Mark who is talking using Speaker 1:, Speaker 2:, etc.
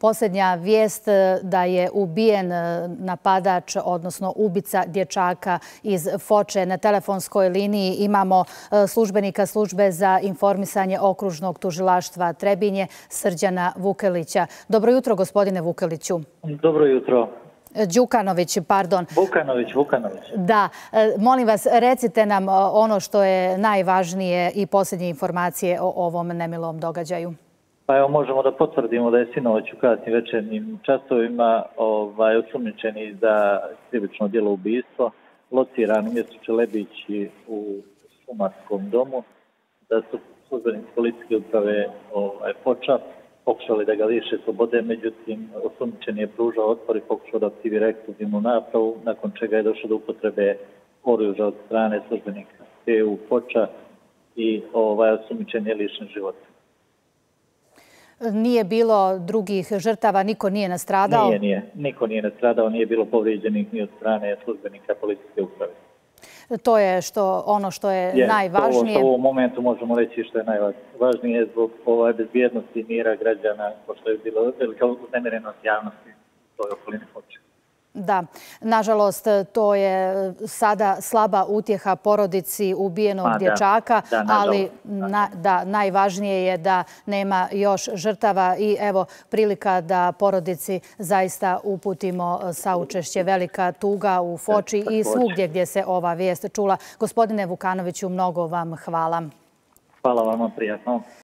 Speaker 1: Posljednja vijest e, da je ubijen e, napadač, odnosno ubica dječaka iz Foče na telefonskoj liniji. Imamo e, službenika službe za informisanje okružnog tužilaštva Trebinje, Srđana Vukelića. Dobro jutro, gospodine Vukeliću.
Speaker 2: Dobro jutro.
Speaker 1: Đukanović, pardon.
Speaker 2: Vukanović, Vukanović.
Speaker 1: Da, molim vas, recite nam ono što je najvažnije i posljednje informacije o ovom nemilom događaju.
Speaker 2: Pa evo možemo da potvrdimo da je sinoć u kasnim večernim časovima ovaj, osumničeni za krivično djelo ubijstvo, lociran u mjestu Čelebići u Sumarskom domu, da su službenici policijske uprave ovaj, poča pokušali da ga liše slobode, međutim osumničen je pružao otpor i pokušao da aktivira ekskluzivnu napravu, nakon čega je došlo do upotrebe oružja od strane službenika EU poča i ovaj, osumničen je lišen života.
Speaker 1: Nije bilo drugih žrtava, niko nije nastradao?
Speaker 2: Nije, nije. Niko nije nastradao, nije bilo povrijeđenih ni od strane službenika policijske uprave.
Speaker 1: To je što, ono što je, je najvažnije?
Speaker 2: To u ovom momentu možemo reći što je najvažnije zbog ovaj bezbjednosti mira građana, pošto je bilo velika uznemirenost javnosti u toj okolini počeo.
Speaker 1: Da, nažalost, to je sada slaba utjeha porodici ubijenog dječaka, ali najvažnije je da nema još žrtava i evo prilika da porodici zaista uputimo saučešće velika tuga u Foči i svugdje gdje se ova vijest čula. Gospodine Vukanoviću, mnogo vam hvala.
Speaker 2: Hvala vam, prijatno.